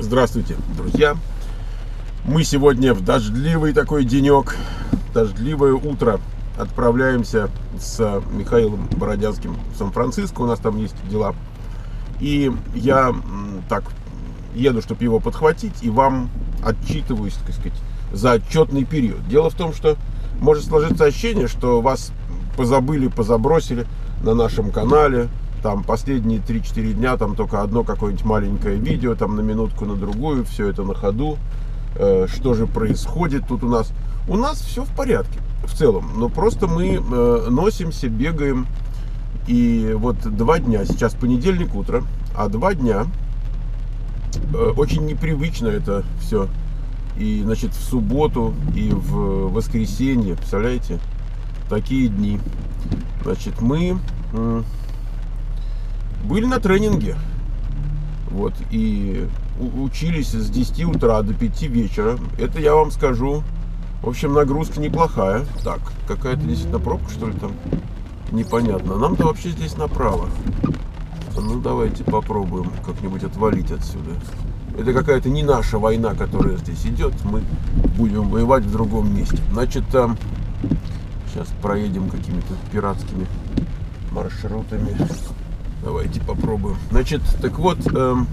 Здравствуйте, друзья! Мы сегодня в дождливый такой денек, дождливое утро отправляемся с Михаилом Бородянским в Сан-Франциско. У нас там есть дела. И я так еду, чтобы его подхватить, и вам отчитываюсь, так сказать, за отчетный период. Дело в том, что может сложиться ощущение, что вас позабыли, позабросили на нашем канале, там последние 3-4 дня там только одно какое-нибудь маленькое видео, там на минутку, на другую, все это на ходу. Э, что же происходит тут у нас? У нас все в порядке в целом, но просто мы э, носимся, бегаем. И вот два дня, сейчас понедельник утро, а два дня, э, очень непривычно это все. И, значит, в субботу и в воскресенье, представляете, такие дни. Значит, мы были на тренинге. Вот, и учились с 10 утра до 5 вечера. Это я вам скажу. В общем, нагрузка неплохая. Так, какая-то действительно пробка, что ли, там? Непонятно. Нам-то вообще здесь направо. Ну, давайте попробуем как-нибудь отвалить отсюда. Это какая-то не наша война, которая здесь идет. Мы будем воевать в другом месте. Значит, там... Сейчас проедем какими-то пиратскими маршрутами. Давайте попробуем. Значит, так вот, эм,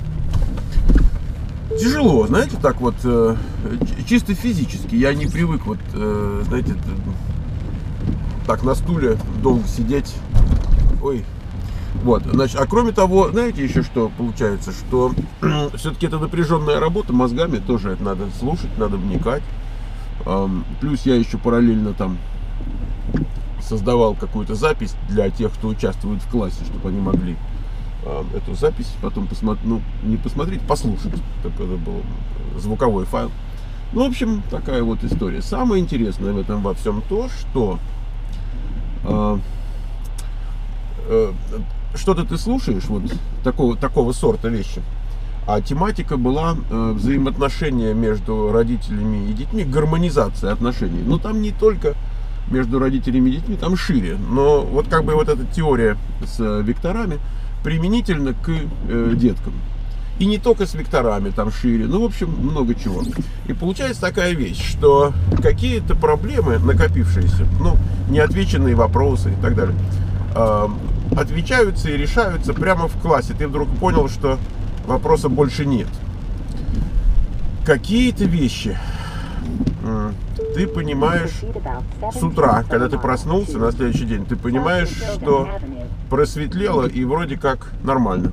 тяжело, знаете, так вот, э, чисто физически. Я не привык, вот, э, знаете, так на стуле долго сидеть. Ой. Вот, значит, а кроме того, знаете еще что получается, что все-таки это напряженная работа мозгами, тоже это надо слушать, надо вникать. Эм, плюс я еще параллельно там создавал какую-то запись для тех, кто участвует в классе, чтобы они могли э, эту запись потом посмотреть, ну, не посмотреть, послушать. Так это был звуковой файл. Ну, в общем, такая вот история. Самое интересное в этом во всем то, что э, э, что-то ты слушаешь, вот такого, такого сорта вещи, а тематика была э, взаимоотношения между родителями и детьми, гармонизация отношений. Но там не только между родителями и детьми там шире. Но вот как бы вот эта теория с э, векторами применительно к э, деткам. И не только с векторами там шире, ну, в общем, много чего. И получается такая вещь, что какие-то проблемы накопившиеся, ну, неотвеченные вопросы и так далее, э, отвечаются и решаются прямо в классе. Ты вдруг понял, что вопроса больше нет. Какие-то вещи ты понимаешь с утра, когда ты проснулся на следующий день, ты понимаешь, что просветлело и вроде как нормально.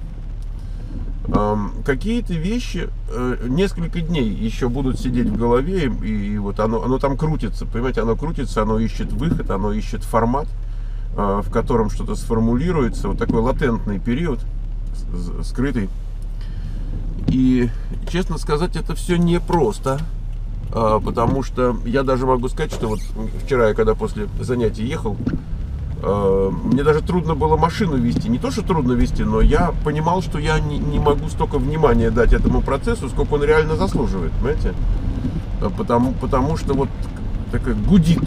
Какие-то вещи э, несколько дней еще будут сидеть в голове, и, вот оно, оно там крутится, понимаете, оно крутится, оно ищет выход, оно ищет формат, э, в котором что-то сформулируется, вот такой латентный период, скрытый. И, честно сказать, это все непросто. просто потому что я даже могу сказать, что вот вчера я когда после занятий ехал, а, мне даже трудно было машину вести. Не то, что трудно вести, но я понимал, что я не, не могу столько внимания дать этому процессу, сколько он реально заслуживает, понимаете? А, потому, потому что вот такая гудит,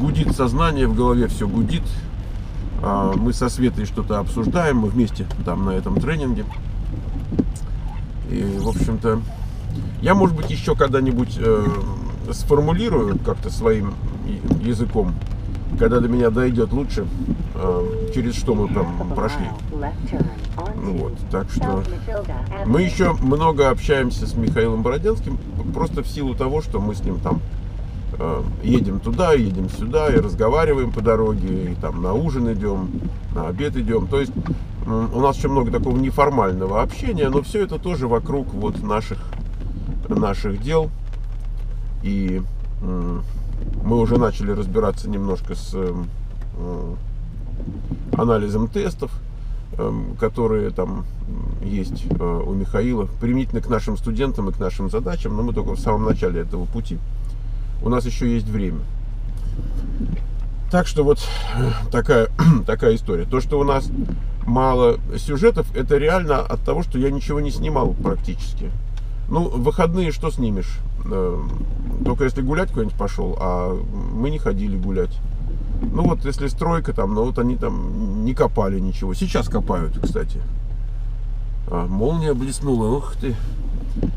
гудит сознание в голове, все гудит. Мы со Светой что-то обсуждаем, мы вместе там на этом тренинге. И, в общем-то, я, может быть, еще когда-нибудь э, сформулирую как-то своим языком, когда до меня дойдет лучше, э, через что мы там прошли. Ну вот, так что мы еще много общаемся с Михаилом Бородянским, просто в силу того, что мы с ним там э, едем туда, едем сюда и разговариваем по дороге, и там на ужин идем, на обед идем. То есть у нас еще много такого неформального общения, но все это тоже вокруг вот наших наших дел. И мы уже начали разбираться немножко с анализом тестов, эм, которые там есть э, у Михаила, применительно к нашим студентам и к нашим задачам, но мы только в самом начале этого пути. У нас еще есть время. Так что вот э, такая, такая история. То, что у нас мало сюжетов, это реально от того, что я ничего не снимал практически. Ну, выходные что снимешь? Э, только если гулять куда-нибудь пошел, а мы не ходили гулять. Ну вот, если стройка там, ну вот они там не копали ничего. Сейчас копают, кстати. А, молния блеснула, ух ты.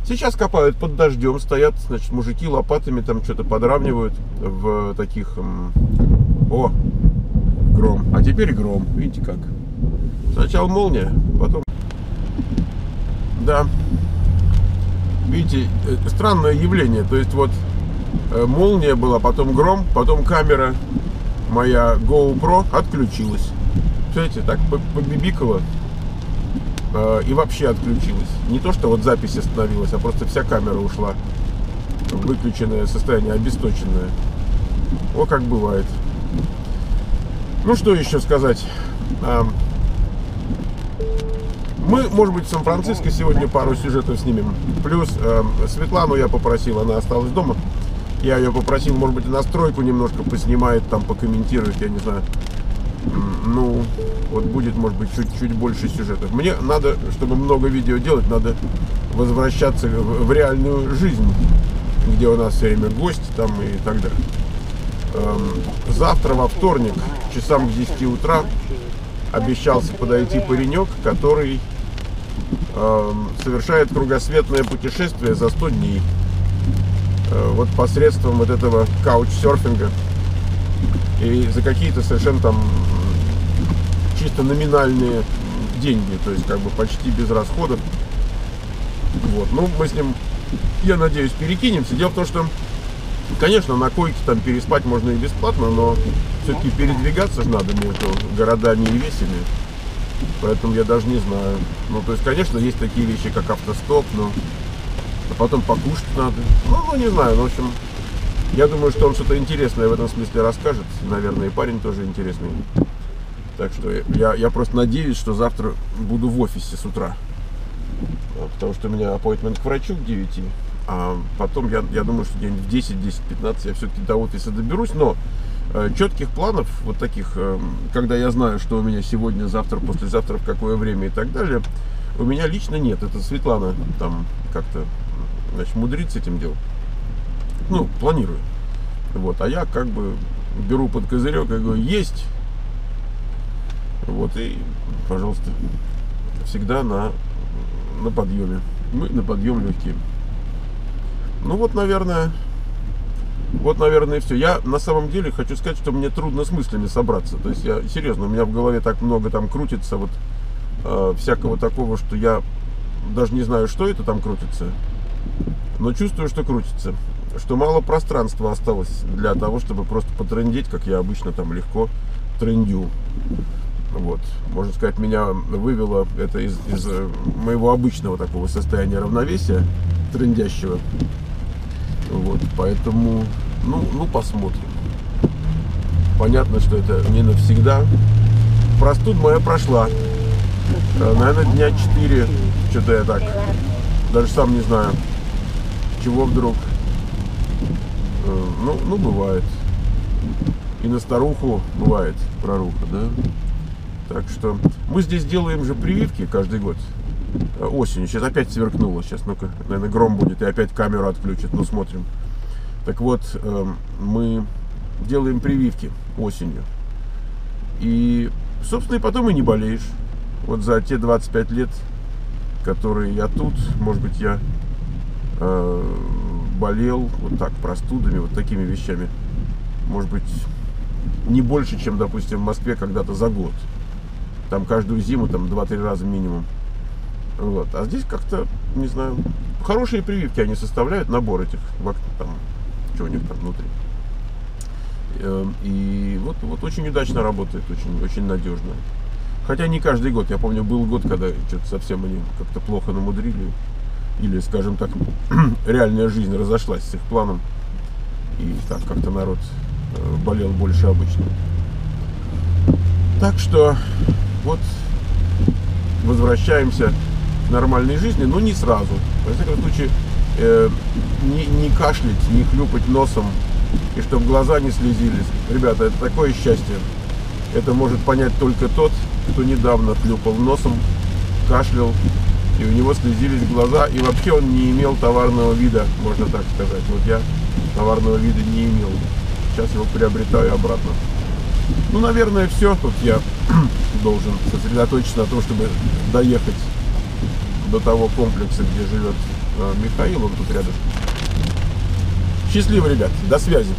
Сейчас копают под дождем, стоят, значит, мужики лопатами там что-то подравнивают в таких... О, гром. А теперь гром, видите как. Сначала молния, потом... Да. Видите, э, странное явление. То есть вот э, молния была, потом гром, потом камера моя GoPro отключилась. Смотрите, так побибикала э, и вообще отключилась. Не то, что вот запись остановилась, а просто вся камера ушла. Выключенное состояние, обесточенное. О, как бывает. Ну, что еще сказать? Мы, может быть, в Сан-Франциско сегодня пару сюжетов снимем. Плюс э, Светлану я попросил, она осталась дома. Я ее попросил, может быть, настройку немножко поснимает, там покомментирует, я не знаю. Ну, вот будет, может быть, чуть-чуть больше сюжетов. Мне надо, чтобы много видео делать, надо возвращаться в, в реальную жизнь, где у нас все время гости там и так далее. Эм, завтра, во вторник, часам к 10 утра, обещался подойти паренек, который совершает кругосветное путешествие за 100 дней. Э, вот посредством вот этого каучсерфинга и за какие-то совершенно там чисто номинальные деньги, то есть как бы почти без расходов. Вот, ну мы с ним, я надеюсь, перекинемся. Дело в том, что, конечно, на койке там переспать можно и бесплатно, но все-таки передвигаться же надо между городами и весями. Поэтому я даже не знаю. Ну, то есть, конечно, есть такие вещи, как автостоп, но а потом покушать надо. Ну, ну, не знаю, ну, в общем, я думаю, что он что-то интересное в этом смысле расскажет. Наверное, и парень тоже интересный. Так что я, я просто надеюсь, что завтра буду в офисе с утра. Потому что у меня аппоинтмент к врачу к 9. А потом я, я думаю, что день в 10, 10, 15 я все-таки до офиса доберусь. Но четких планов, вот таких, э, когда я знаю, что у меня сегодня, завтра, послезавтра, в какое время и так далее, у меня лично нет. Это Светлана там как-то значит, мудрит с этим делом. Ну, планирую. Вот, а я как бы беру под козырек и говорю, есть. Вот, и, пожалуйста, всегда на, на подъеме. Мы на подъем легкие. Ну вот, наверное, вот, наверное, и все. Я на самом деле хочу сказать, что мне трудно с мыслями собраться. То есть я серьезно, у меня в голове так много там крутится вот э, всякого такого, что я даже не знаю, что это там крутится но чувствую, что крутится. Что мало пространства осталось для того, чтобы просто потрендить, как я обычно там легко трендю. Вот. Можно сказать, меня вывело это из, из э, моего обычного такого состояния равновесия, трендящего. Вот. Поэтому, ну, ну посмотрим. Понятно, что это не навсегда. Простуд моя прошла. Э, наверное, дня 4. Что-то я так даже сам не знаю чего вдруг? Э, ну, ну, бывает. И на старуху бывает проруха, да? Так что мы здесь делаем же прививки каждый год. Э, осенью. Сейчас опять сверкнуло. Сейчас, ну-ка, наверное, гром будет и опять камеру отключат. Ну, смотрим. Так вот, эм, мы делаем прививки осенью. И, собственно, и потом и не болеешь. Вот за те 25 лет, которые я тут, может быть, я Э, болел вот так простудами, вот такими вещами. Может быть, не больше, чем, допустим, в Москве когда-то за год. Там каждую зиму там 2-3 раза минимум. Вот. А здесь как-то, не знаю, хорошие прививки они составляют, набор этих, там, у них там внутри. И вот, вот очень удачно работает, очень, очень надежно. Хотя не каждый год. Я помню, был год, когда что-то совсем они как-то плохо намудрили или, скажем так, реальная жизнь разошлась с их планом, и так как-то народ э, болел больше обычного. Так что вот возвращаемся к нормальной жизни, но не сразу. Во всяком случае, э, не кашлять, не хлюпать носом, и чтобы глаза не слезились. Ребята, это такое счастье. Это может понять только тот, кто недавно хлюпал носом, кашлял и у него слезились глаза, и вообще он не имел товарного вида, можно так сказать. Вот я товарного вида не имел. Сейчас его приобретаю обратно. Ну, наверное, все. Тут я должен сосредоточиться на том, чтобы доехать до того комплекса, где живет э, Михаил, он тут рядом. Счастливо, ребят, до связи.